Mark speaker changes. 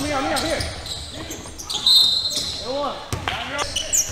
Speaker 1: I'm here, I'm here, I'm here. Hey, one.